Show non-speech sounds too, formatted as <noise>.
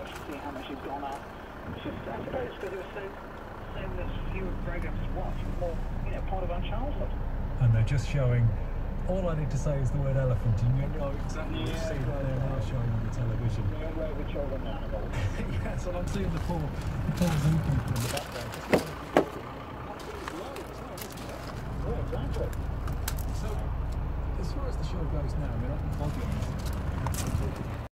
I should see how much he's gone up. It's just, I suppose, because it was so, so there's fewer programs to watch, more, you know, part of our childhood. And they're just showing. All I need to say is the word elephant, and you know exactly what you see right there now showing on the television. <laughs> Yes, and I'm seeing the poor, the poor zoo people in the background. So, as far as the show goes now, we're not bogging.